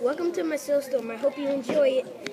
Welcome to my sales storm. I hope you enjoy it.